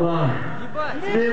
называется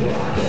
Yeah.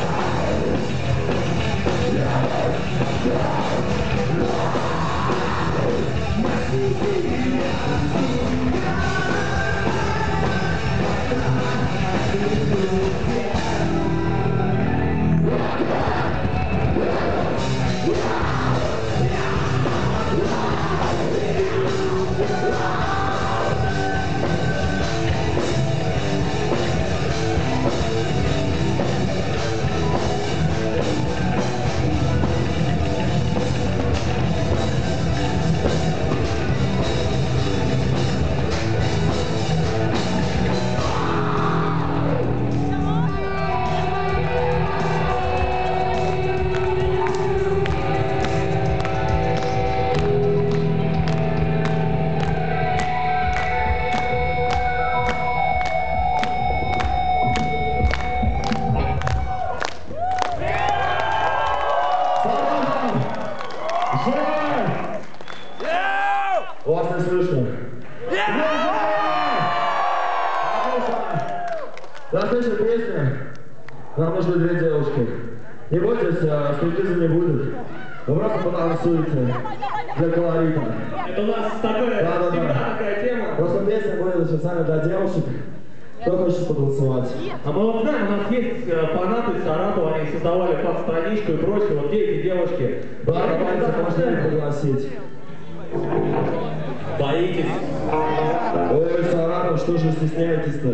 Что стесняетесь-то?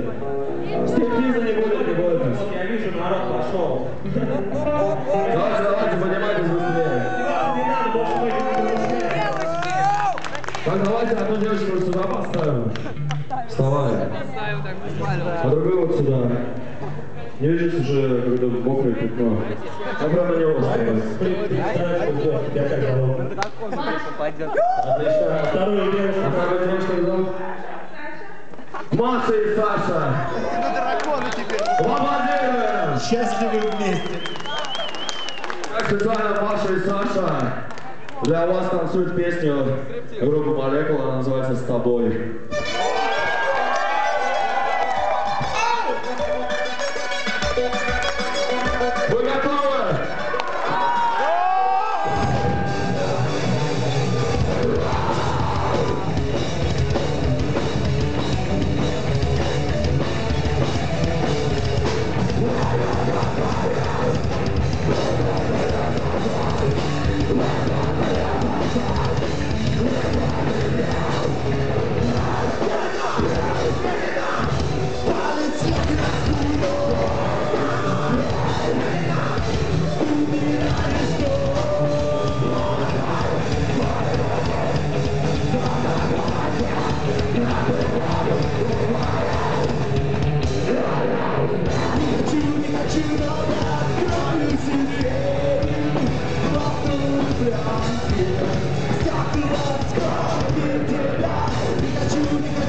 Стриптиза не будет, не бойтесь. Вот я вижу, народ пошел. Давайте, давайте, поднимайтесь быстрее. Так, давайте одну девочку сюда поставим. Вставай. А другую вот сюда. Не вижу уже, когда мокрое пятно. Я прямо на него? Отлично. Вторую девушку. А вторую девушку зовут? Маша и Саша. драконы теперь. Аплодируем! Счастливы вместе. Так, специально Маша и Саша для вас танцуют песню группы Молекула, она называется «С тобой».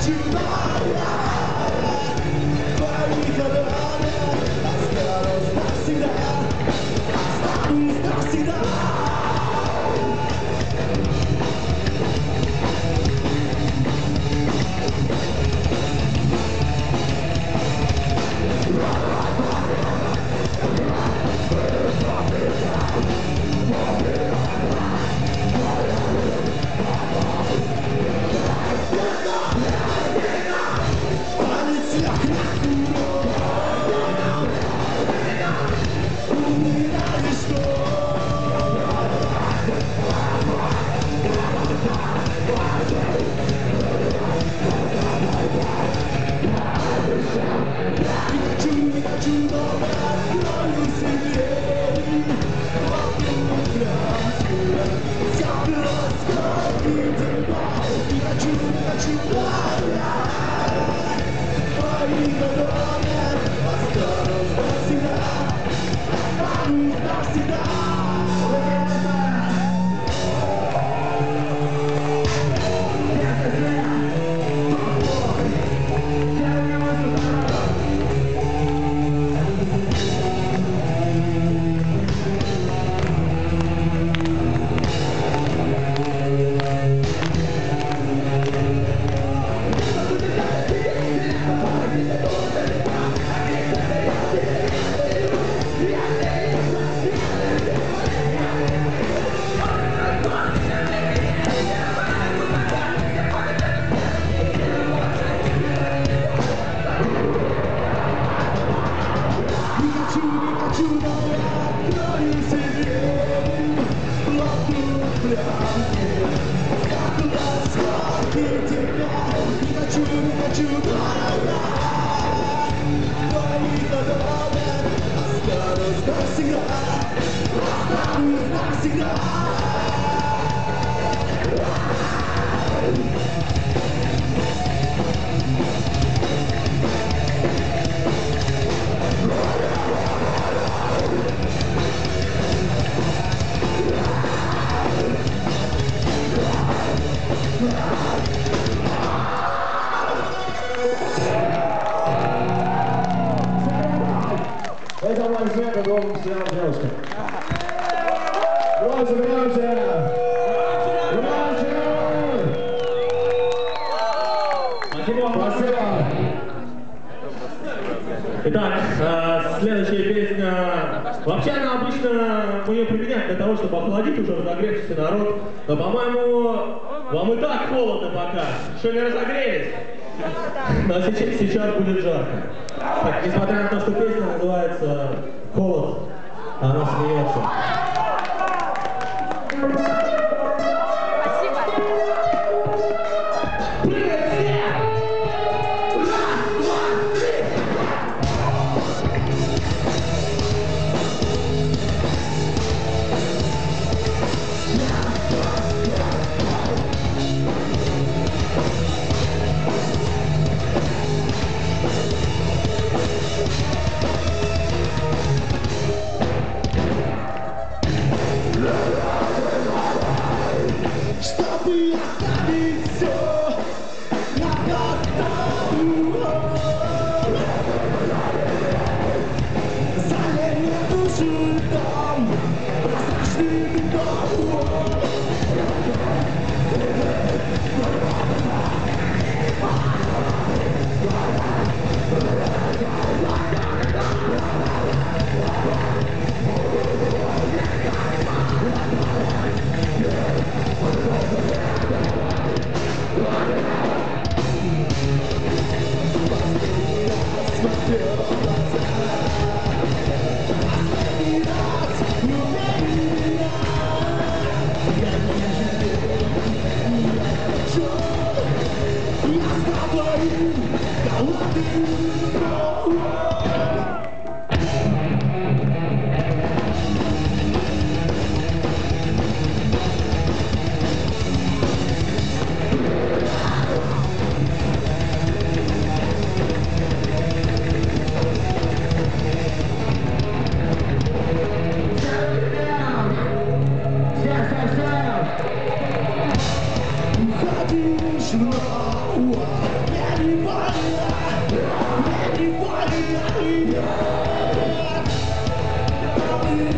tonight.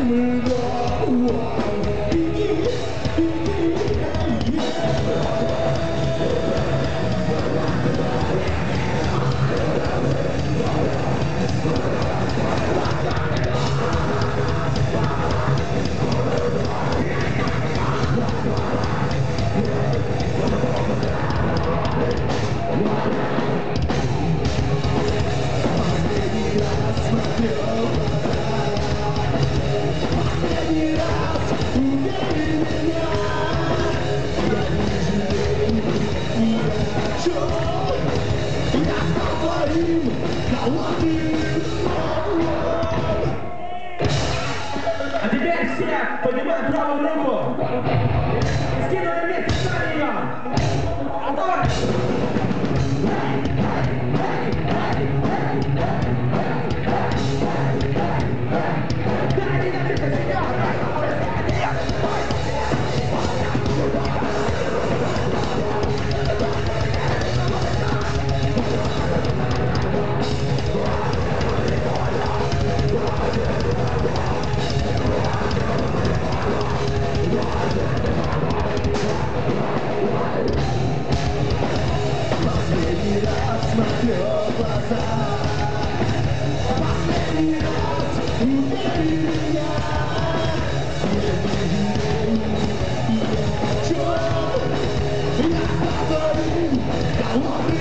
Не Thank you.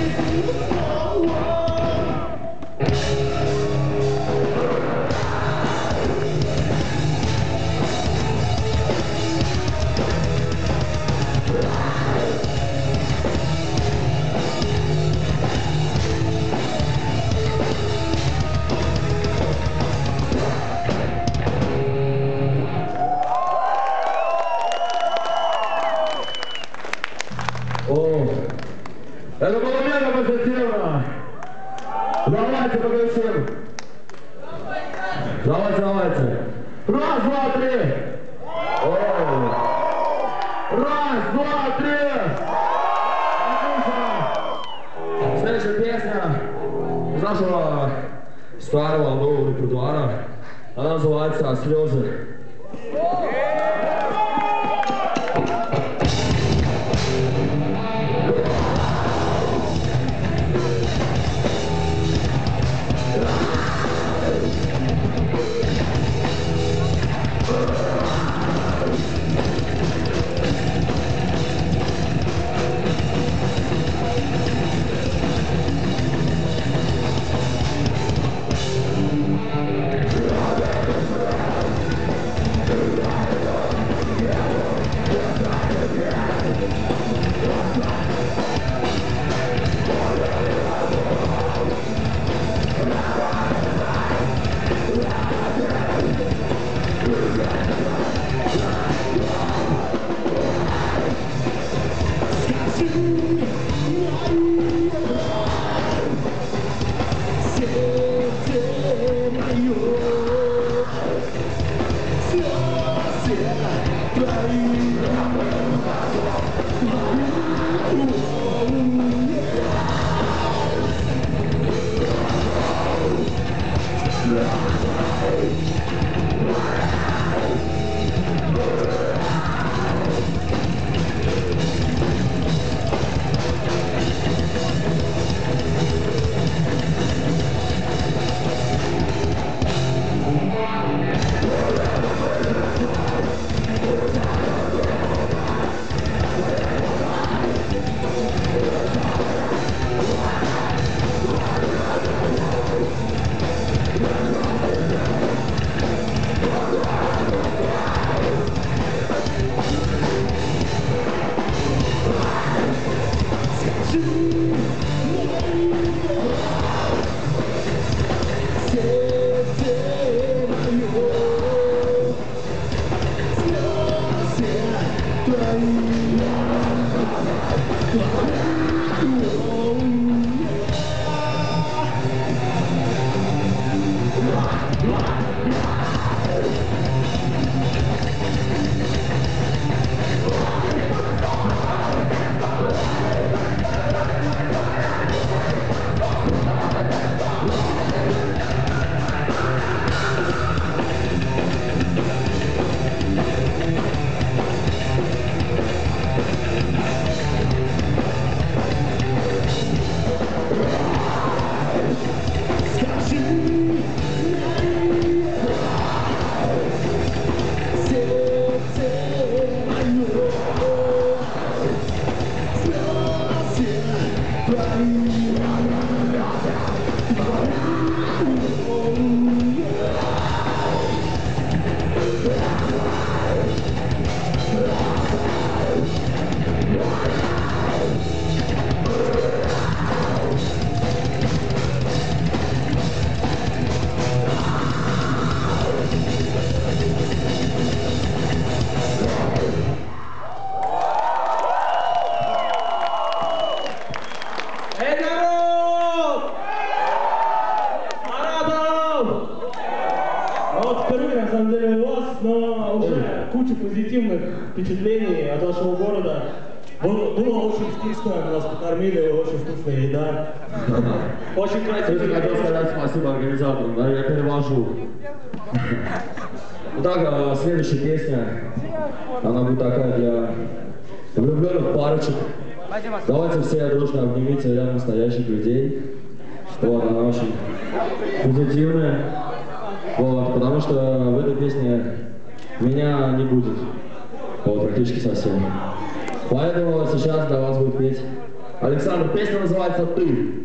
Песня называется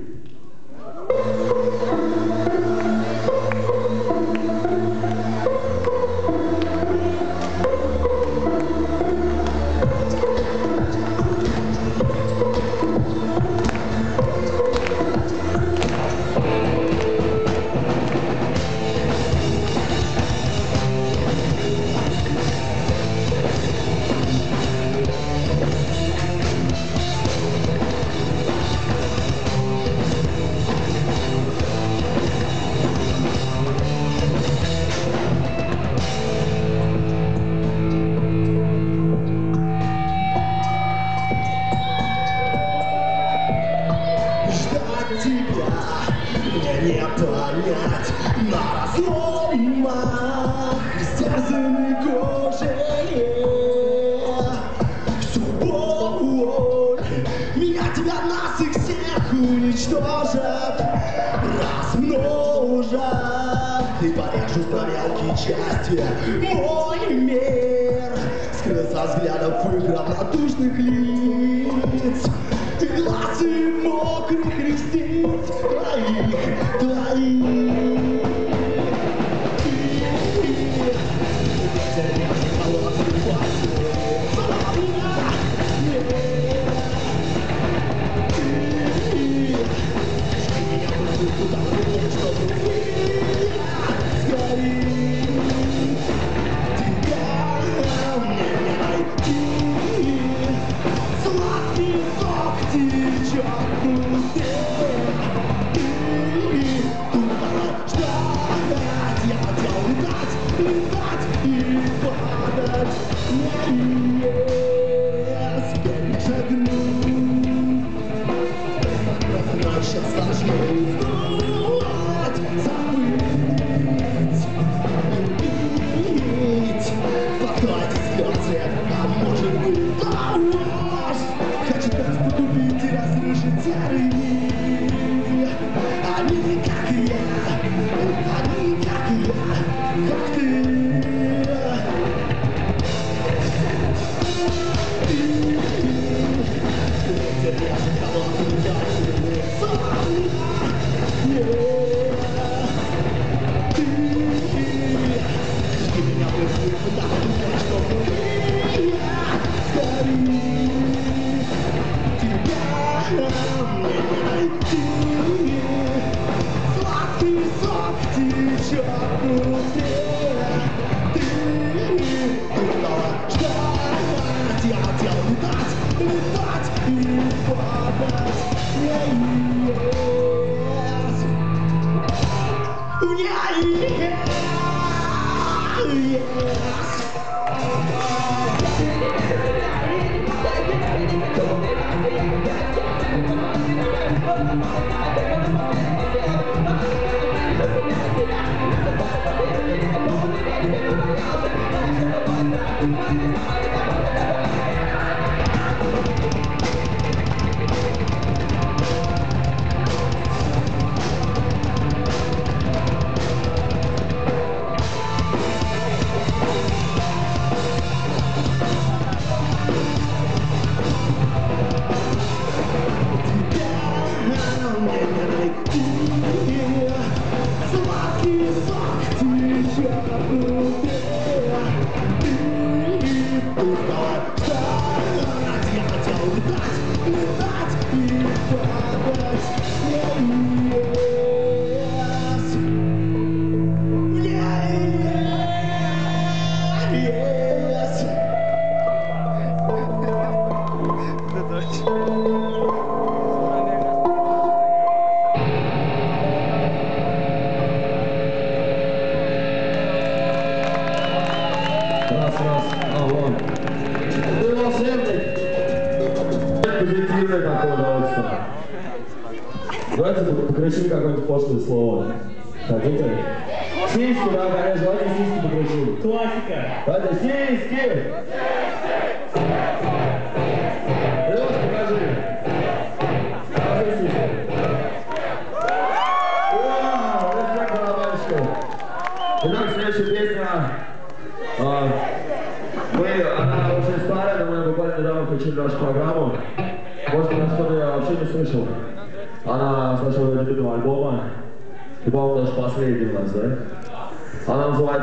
Diyeceğim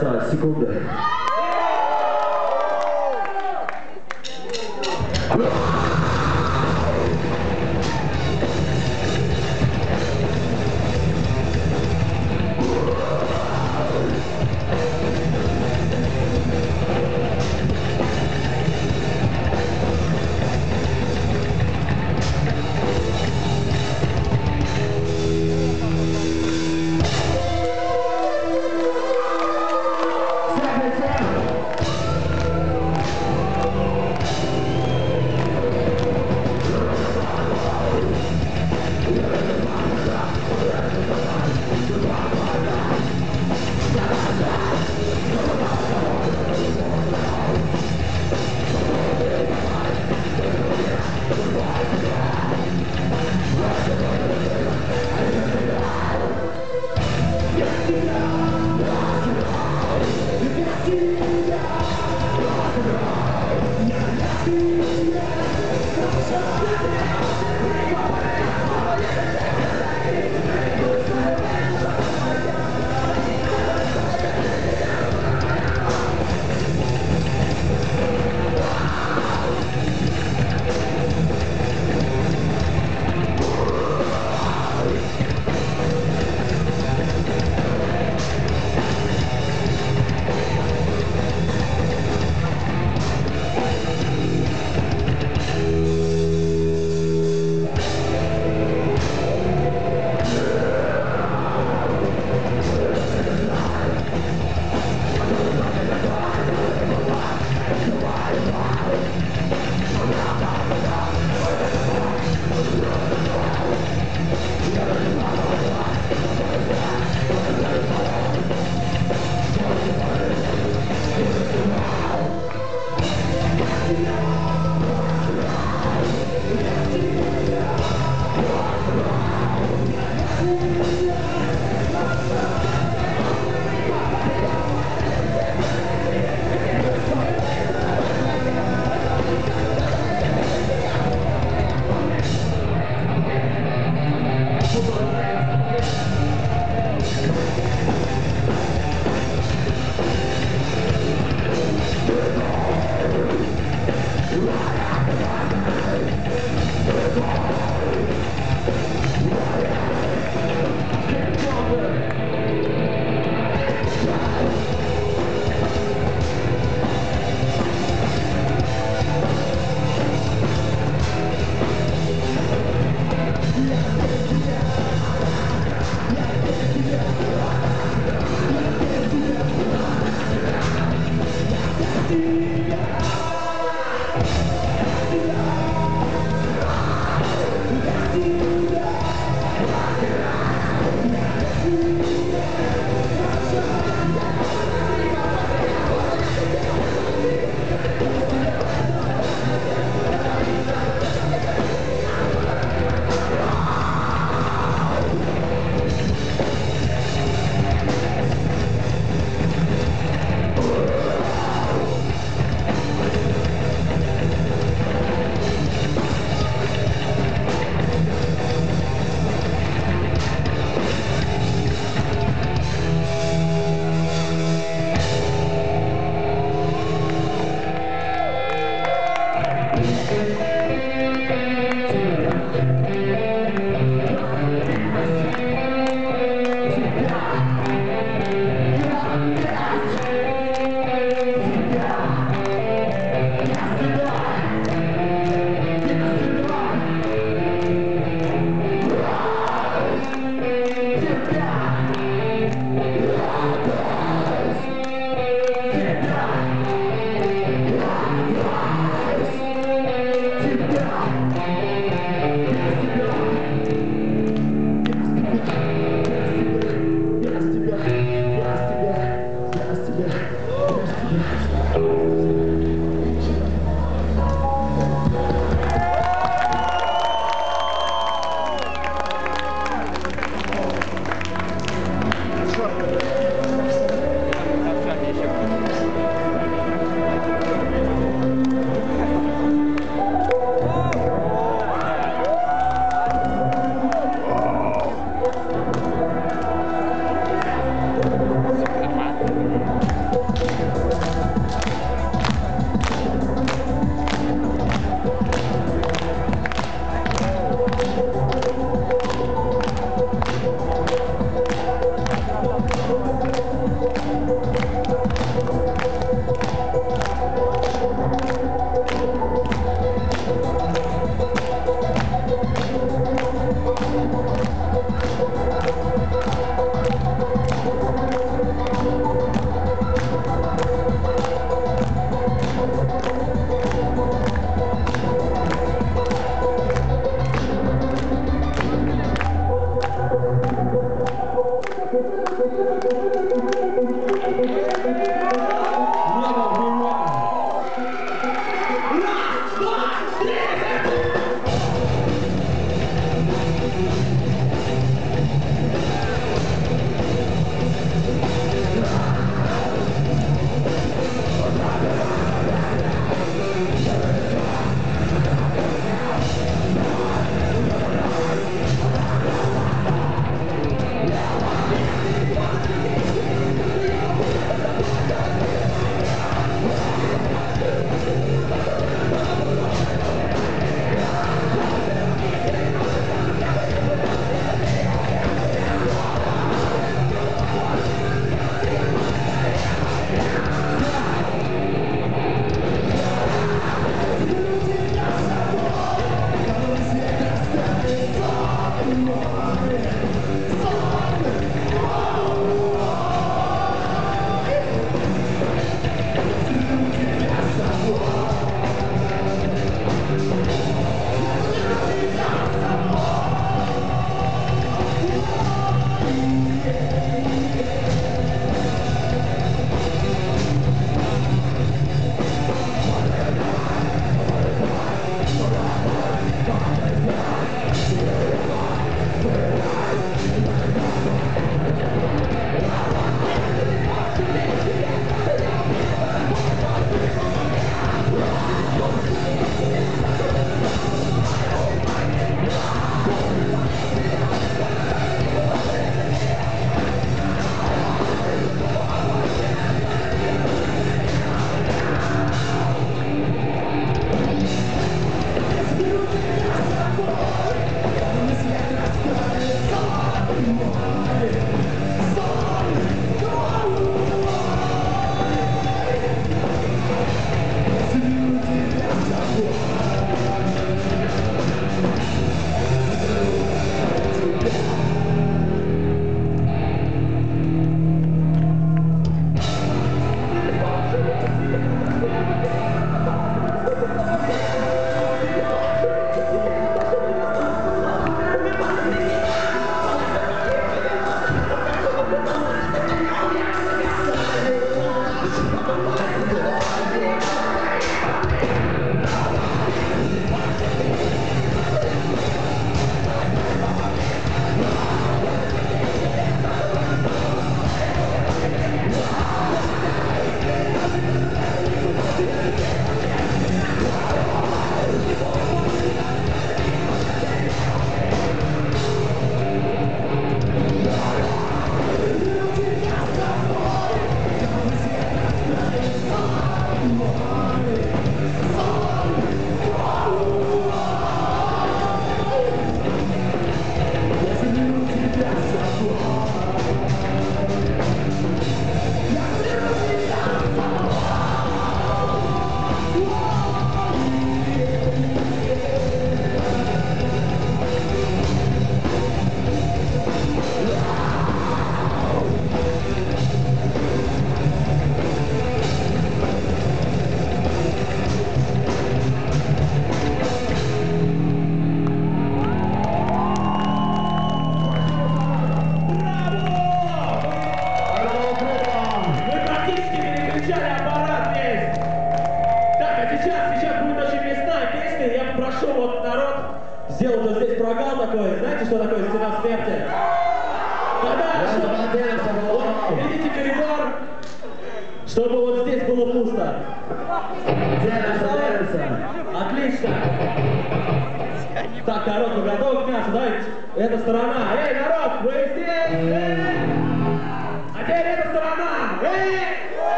Она называется «Секунды».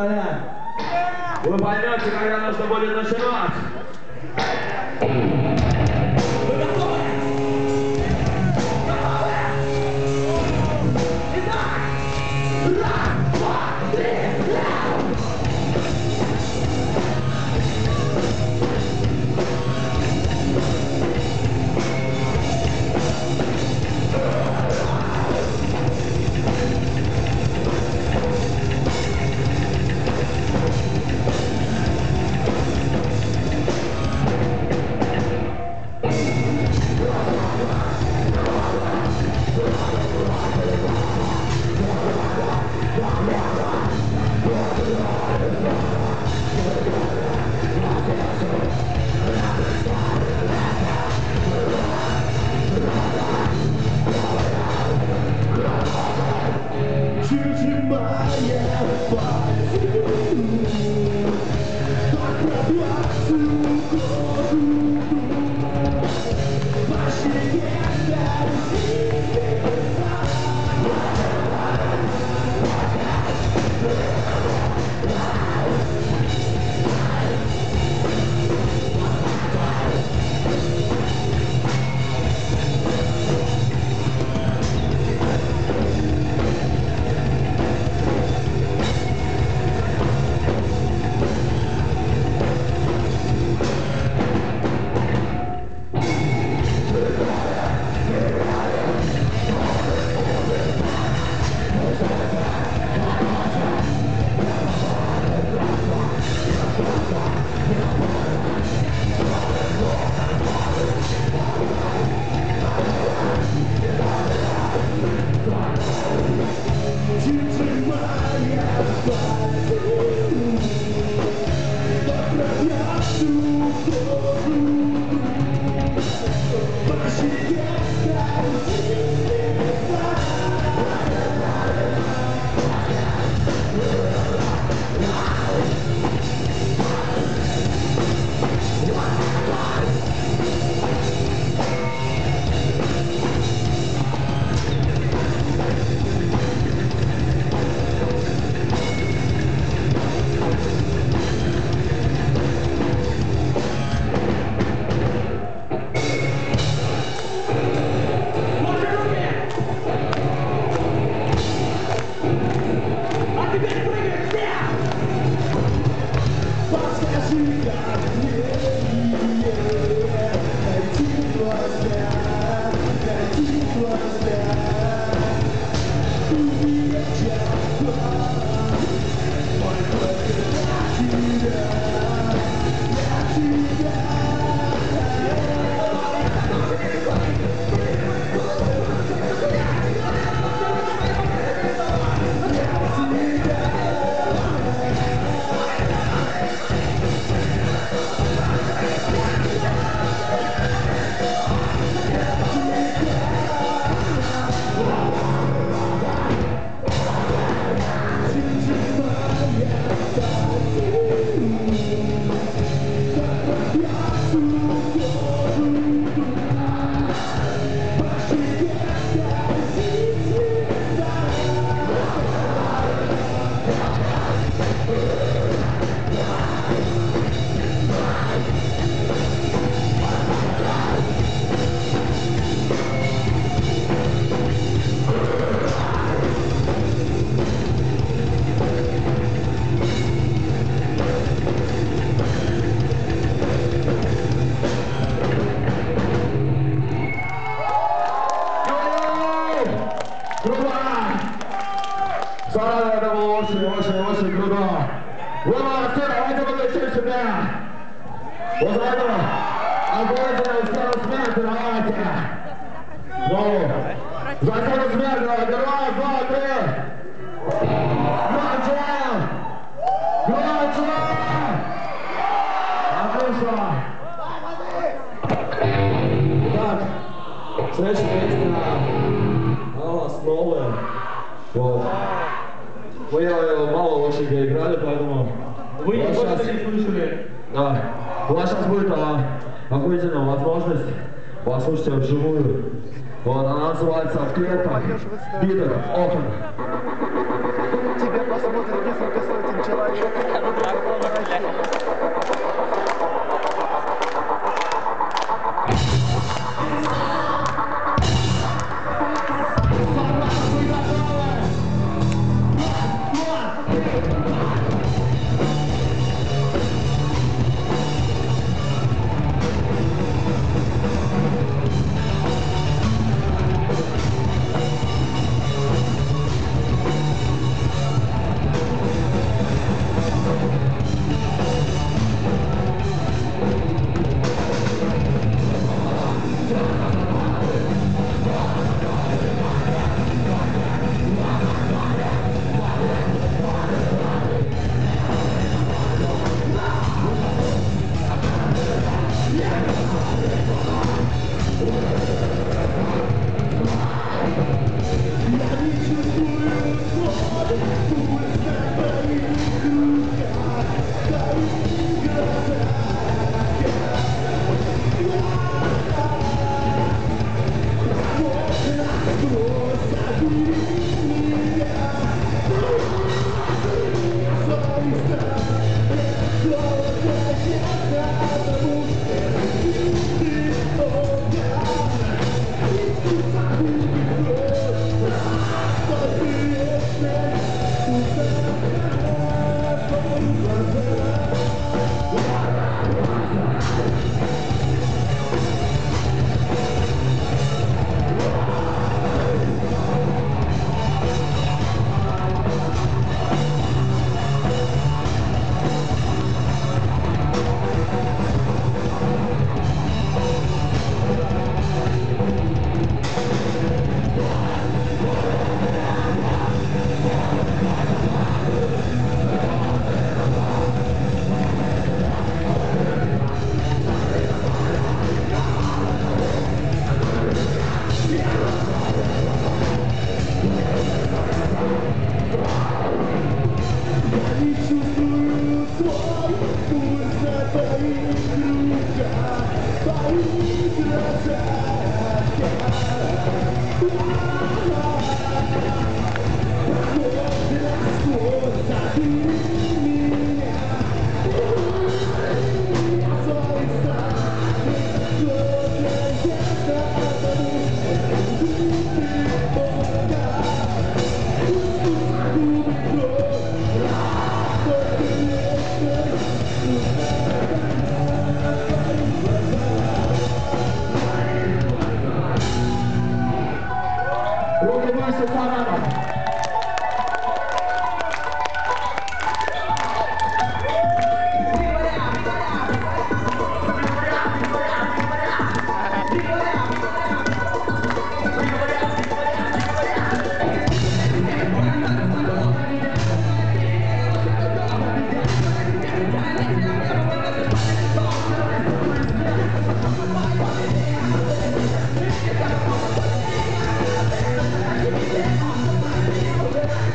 3 0 Вы поймете, когда нужно будет начинать.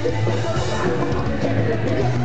Thank you.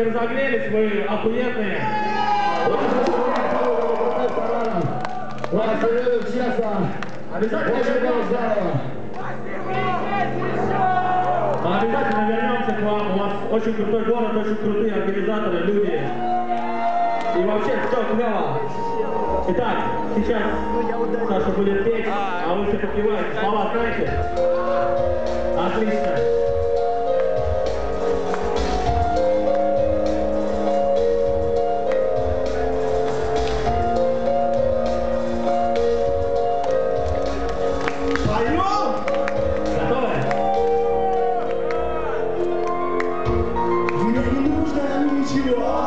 Все-таки разогрелись, вы охуенные. Вас любим, честно. Обязательно обязательно вернемся к вам. У вас очень крутой город, очень крутые организаторы, люди. И вообще все клево. Итак, сейчас Саша будет петь, а вы все подпеваете. Слова знаете? Отлично. Нужно ничего,